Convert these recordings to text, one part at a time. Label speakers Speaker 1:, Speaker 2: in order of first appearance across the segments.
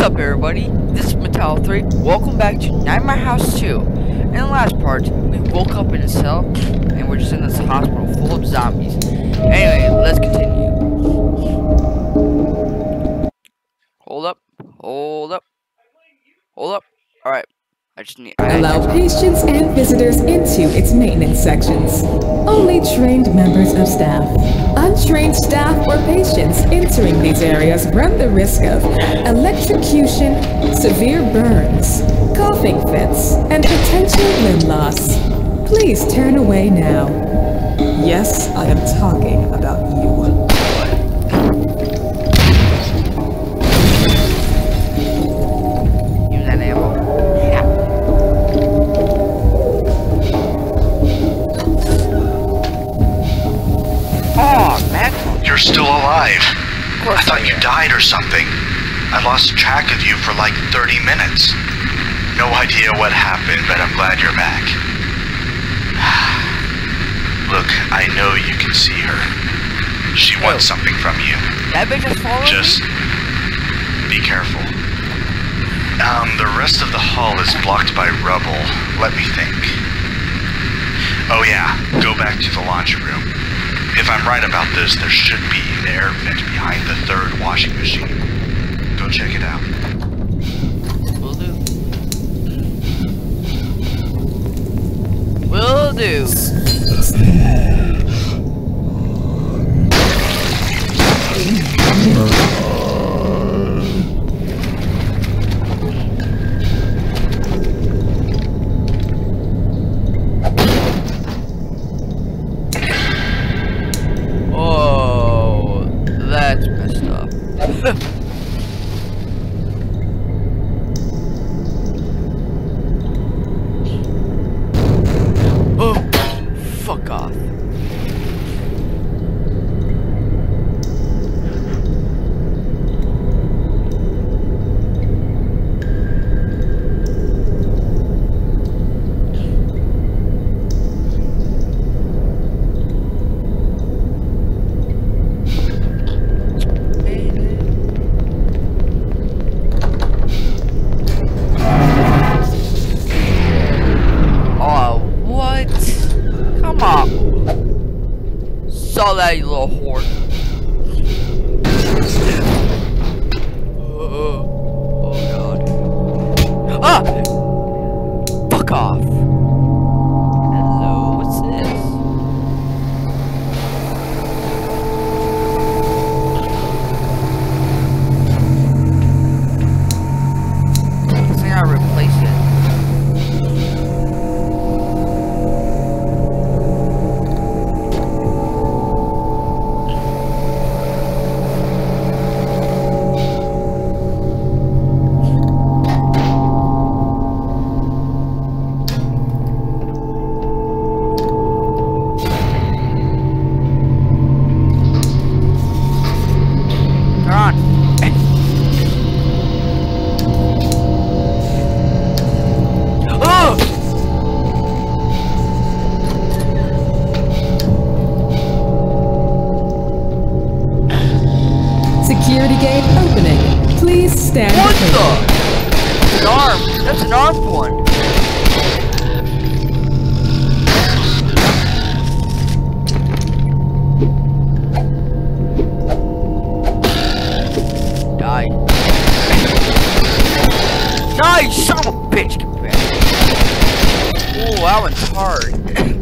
Speaker 1: What's up everybody? This is Metal 3. Welcome back to Nightmare House 2. In the last part, we woke up in a cell and we're just in this hospital full of zombies. Anyway, let's continue. Hold up. Hold up. Hold up. Alright. I just need I
Speaker 2: Allow patients and visitors into its maintenance sections. Only trained members of staff. Untrained staff or patients entering these areas run the risk of electrocution, severe burns, coughing fits, and potential limb loss. Please turn away now. Yes, I am talking about you.
Speaker 3: Still alive. I thought you died or something. I lost track of you for like 30 minutes. No idea what happened, but I'm glad you're back. Look, I know you can see her. She wants
Speaker 1: Oh.
Speaker 3: something from you.
Speaker 1: That bitch just followed
Speaker 3: Just
Speaker 1: me?
Speaker 3: be careful. Um, the rest of the hall is blocked by rubble. Let me think. Oh yeah, go back to the laundry room. If I'm right about this, there should be an air vent behind the third washing machine. Go check it out.
Speaker 1: Will do. Will do. Oh, son of a bitch. Get back. Oh, that one's hard.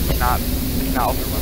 Speaker 1: Cannot open it. I cannot.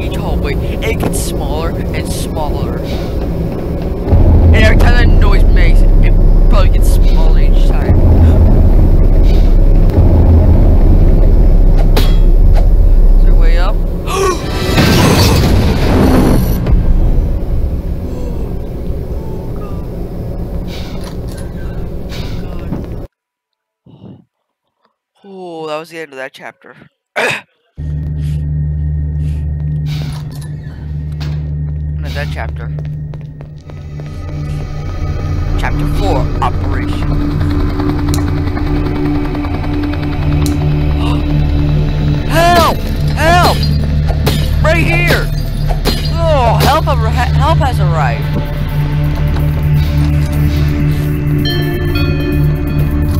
Speaker 1: Each hallway, it gets smaller and smaller. And every time that noise makes, it probably gets smaller each time. Is way up? Oh, oh, oh, that was the end of that chapter. End that chapter. Chapter 4 Operation. help! Help! Right here! Oh, help, help has arrived.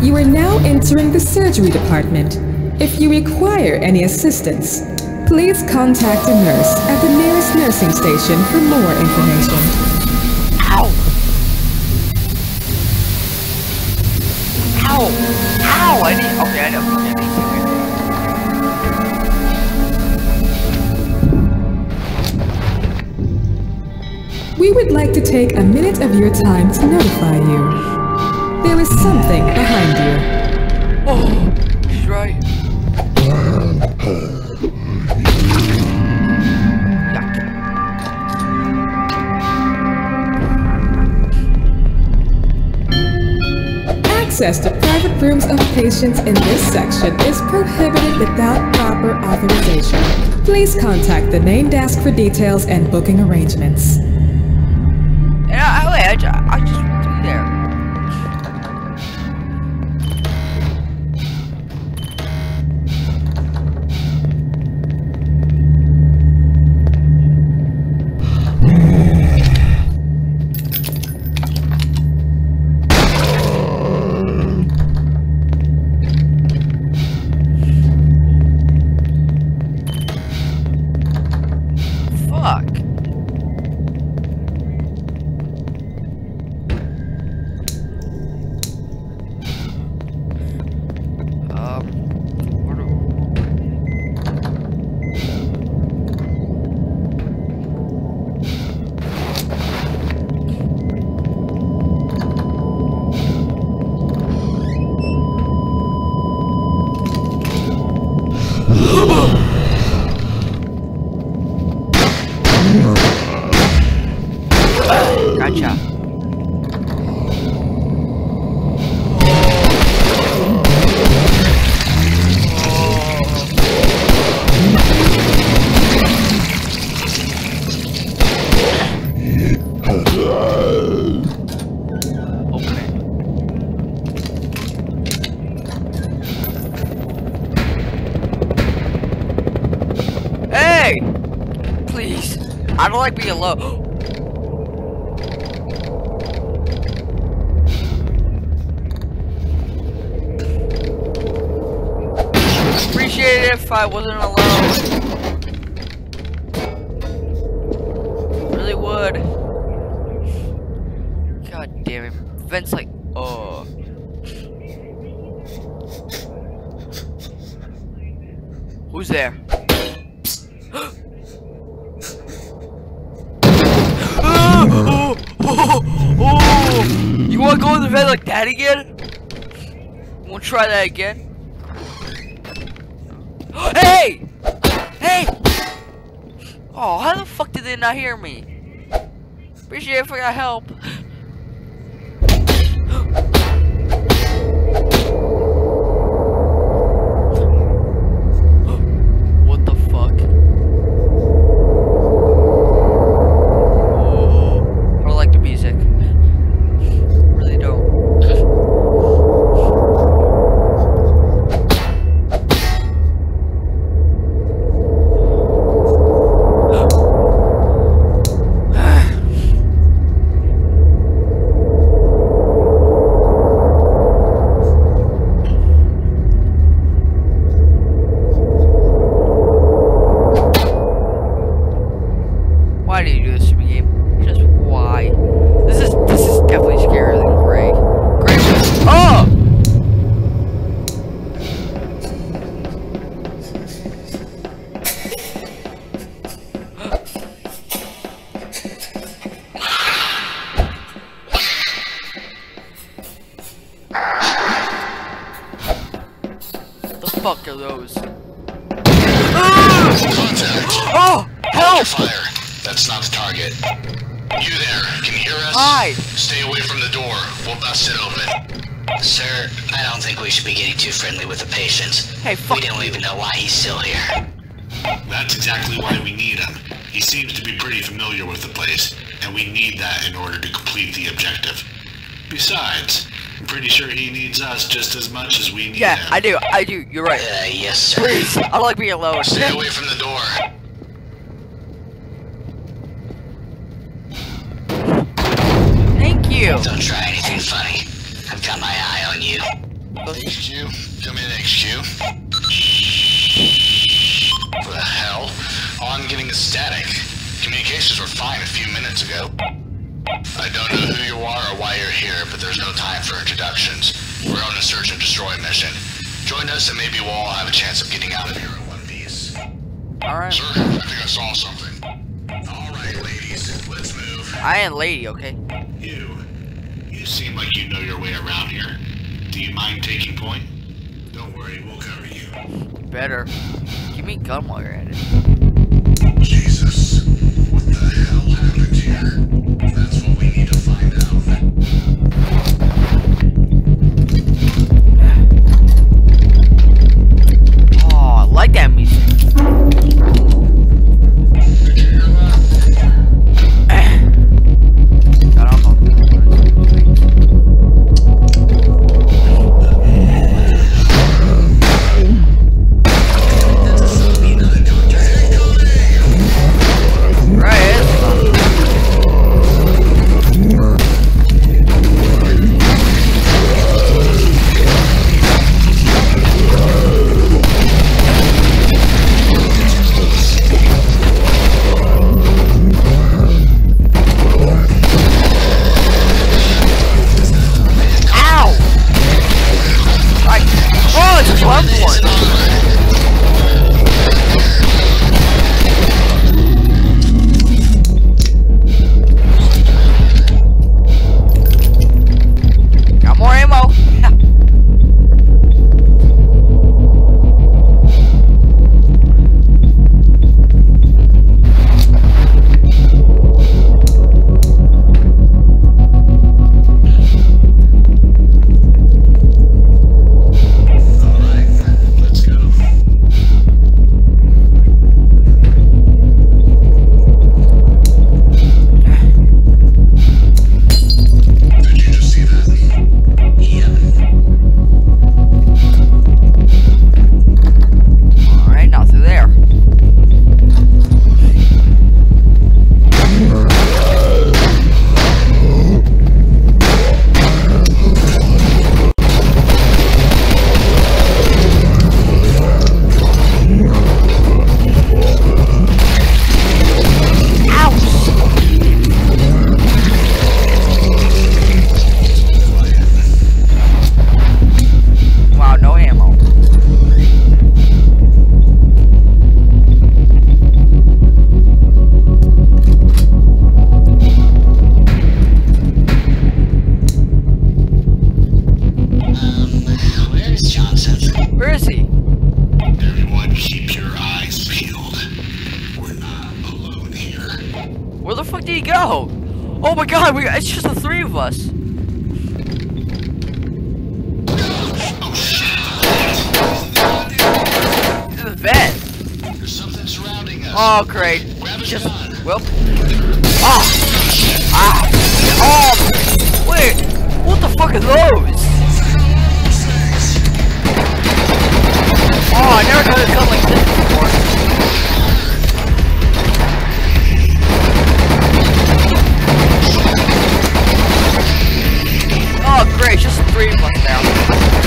Speaker 2: You are now entering the surgery department. If you require any assistance, please contact a nurse at the nearest nursing station for more information.
Speaker 1: Ow! Ow! Ow! I need. Okay, I know. I need to-
Speaker 2: We would like to take a minute of your time to notify you. There is something behind you. Access to private rooms of patients in this section is prohibited without proper authorization. Please contact the main desk for details and booking arrangements.
Speaker 1: Alone. Appreciate it if I wasn't alone. That again? Wanna try that again? Hey! Hey! Oh, how the fuck did they not hear me? Appreciate it I got help. Fuck are those?
Speaker 3: Contact.
Speaker 1: Oh! Help!
Speaker 3: Fire. That's not the target. You there? Can you hear us?
Speaker 1: Hi!
Speaker 3: Stay away from the door. We'll bust it open.
Speaker 4: Sir, I don't think we should be getting too friendly with the patients.
Speaker 1: Hey, fuck
Speaker 4: We don't
Speaker 1: you.
Speaker 4: even know why he's still here.
Speaker 3: That's exactly why we need him. He seems to be pretty familiar with the place, and we need that in order to complete the objective. Besides, I'm pretty sure he needs us just as much as we need
Speaker 1: Yeah,
Speaker 3: him.
Speaker 1: I do. I do. You're right.
Speaker 4: Uh, yes, sir.
Speaker 1: Please, I like being alone.
Speaker 3: Stay away from the door.
Speaker 1: Thank you.
Speaker 4: Don't try anything funny. I've got my eye on you.
Speaker 3: HQ, come in HQ. What the hell? Oh, I'm getting a static. Communications were fine a few minutes ago. I don't know who you are or why you're here, but there's no time for introductions. We're on a search and destroy mission. Join us and maybe we'll all have a chance of getting out of here in one piece.
Speaker 1: Alright.
Speaker 3: Sir, I think I saw something. Alright, ladies, let's move.
Speaker 1: I ain't lady, okay?
Speaker 3: You. You seem like you know your way around here. Do you mind taking point? Don't worry, we'll cover you.
Speaker 1: Better. Give me gun while you're at it. Oh, great. Just, well. Ah! Ah! Oh! Wait! What the fuck are those? Oh, I never got a gun like this before. Oh, great, just three of us now.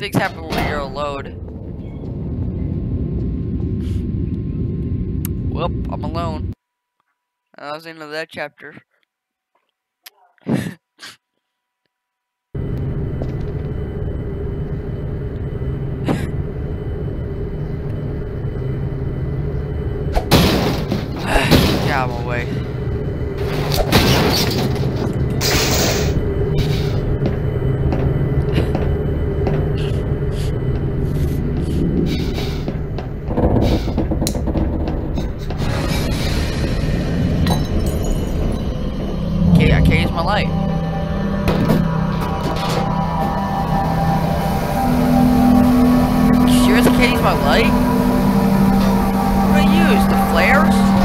Speaker 1: things happen when you're alone. Well, I'm alone. That was the end of that chapter. yeah, I'm. changed my life. You sure it's changed my life? What do I use? The flares?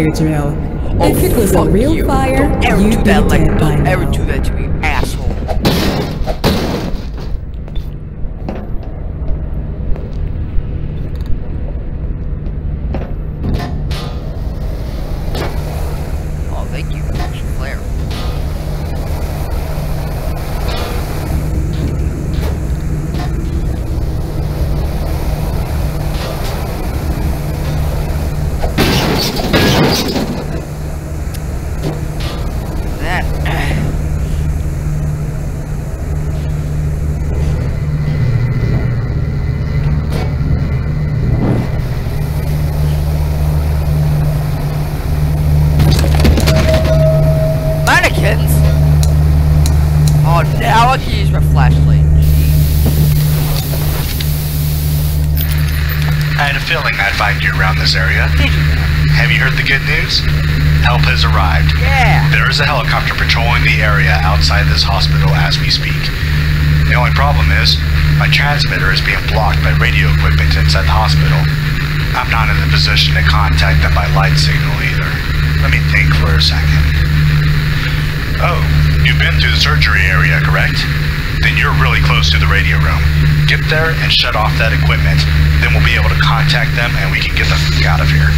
Speaker 2: Fire drill.
Speaker 1: Oh,
Speaker 2: if it was a real
Speaker 1: you.
Speaker 2: fire,
Speaker 1: don't ever
Speaker 2: you'd
Speaker 1: do
Speaker 2: be
Speaker 1: that like
Speaker 2: dead by
Speaker 1: don't ever
Speaker 2: now.
Speaker 1: do that to me, asshole. Oh, thank you, Commissioner Flair. That. Mannequins? Oh, now I can use my flashlight.
Speaker 3: I had a feeling I'd find you around this area.
Speaker 1: Did you?
Speaker 3: Have you heard the good news? Help has arrived.
Speaker 1: Yeah.
Speaker 3: There is a helicopter patrolling the area outside this hospital as we speak. The only problem is, my transmitter is being blocked by radio equipment inside the hospital. I'm not in a position to contact them by light signal either. Let me think for a second. Oh, you've been to the surgery area, correct? Then you're really close to the radio room. Get there and shut off that equipment. Then we'll be able to contact them and we can get the fuck out of here.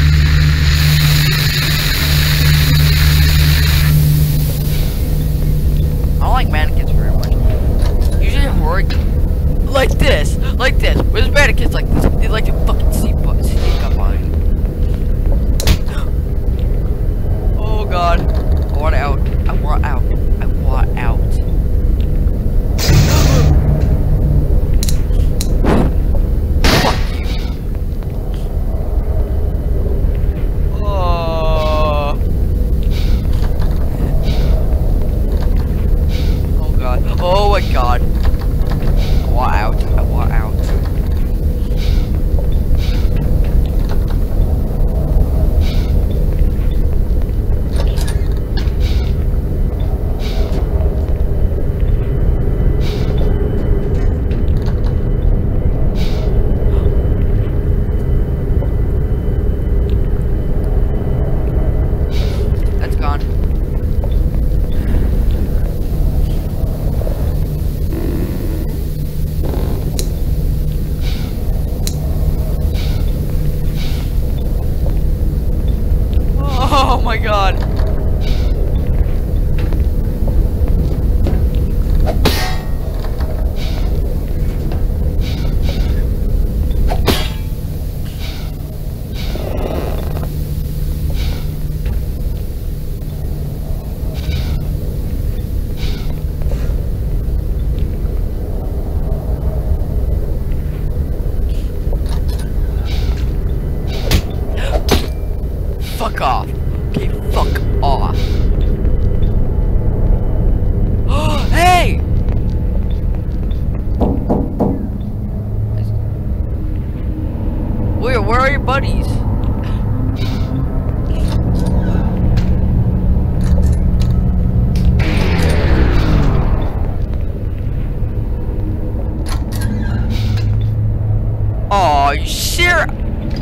Speaker 1: Are you serious?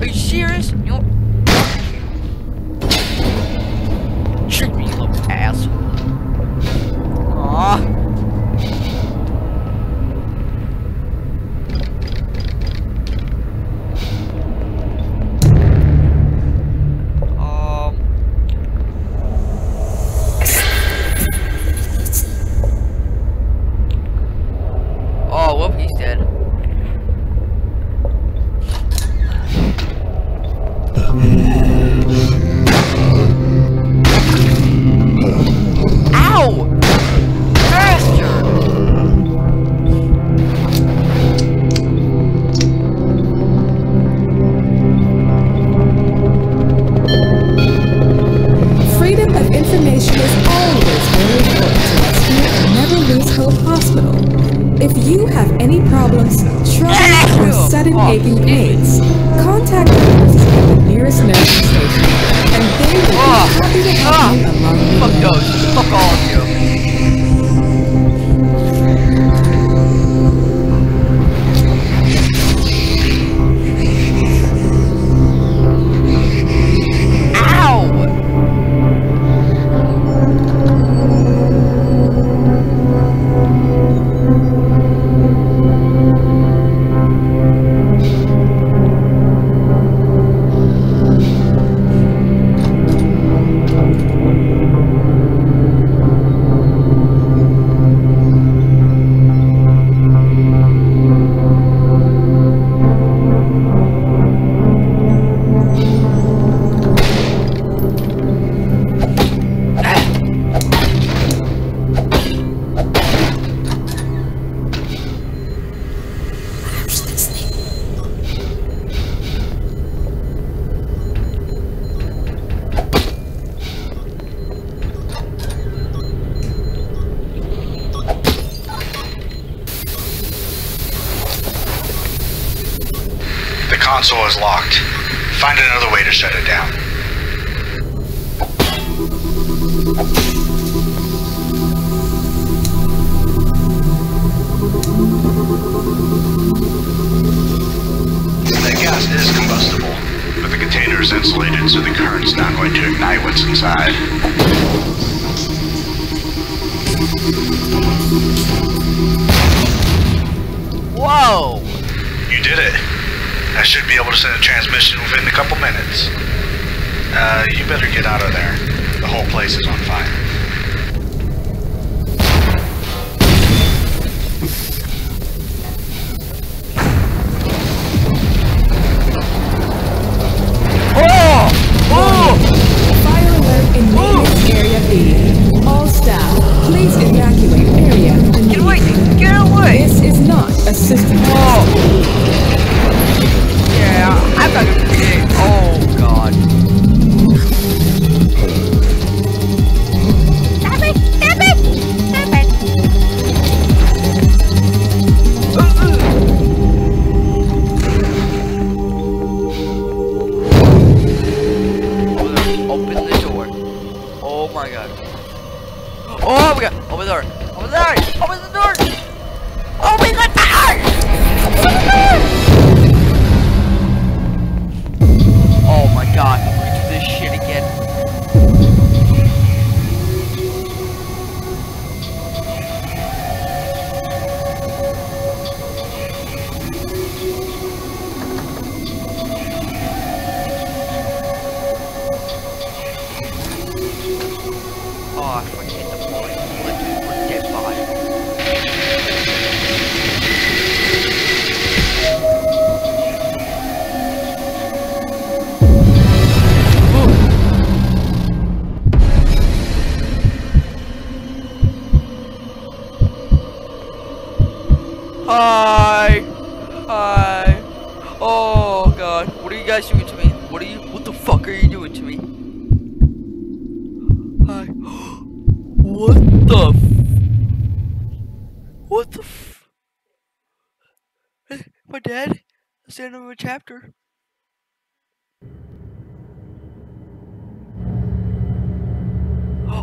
Speaker 1: Are you serious? You
Speaker 2: If you have any problems, trouble, or sudden
Speaker 1: Oh,
Speaker 2: aching pains, contact the nurses at the nearest nursing station, and they will be
Speaker 1: Oh,
Speaker 2: happy to help
Speaker 1: ah,
Speaker 2: you along the
Speaker 1: Fuck those. Fuck all of you.
Speaker 3: Find another way to shut it down. The gas is combustible, but the container is insulated so the current's not going to ignite what's inside.
Speaker 1: Whoa!
Speaker 3: You did it. I should be able to send a transmission within a couple minutes. Uh, you better get out of there. The whole place is on fire.
Speaker 1: Chapter.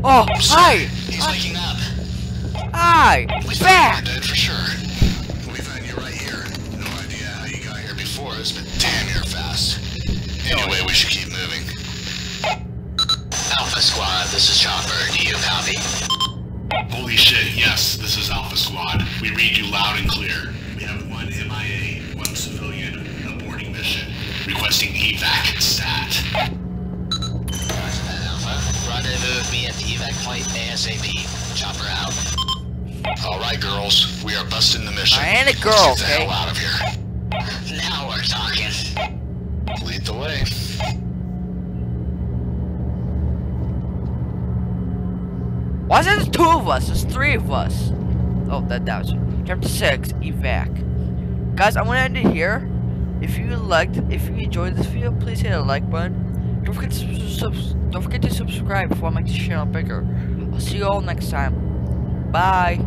Speaker 1: Oh, hi!
Speaker 4: He's waking up.
Speaker 1: Hi!
Speaker 4: We thought you
Speaker 1: Back!
Speaker 4: dead for sure. We found you right here. No idea how you got here before us, but damn, you're fast. Anyway, we should keep moving. Alpha Squad, this is Chopper. Do you copy?
Speaker 5: Holy shit, yes, this is Alpha Squad. We read you loud and clear. Requesting evac stat.
Speaker 4: Alpha. Rendezvous with me at the evac point ASAP. Chopper out.
Speaker 3: All right, girls, we are busting the mission.
Speaker 1: I ain't a
Speaker 3: Let's
Speaker 1: girl,
Speaker 3: get the
Speaker 1: okay?
Speaker 3: hell out of here.
Speaker 4: Now we're talking.
Speaker 3: Lead the way.
Speaker 1: Why is there two of us? There's three of us. Oh, that that was chapter six, evac. Guys, I'm gonna end it here. If you liked, if you enjoyed this video, please hit a like button. Don't forget to sub- don't forget to subscribe make this channel bigger. I'll see you all next time. Bye.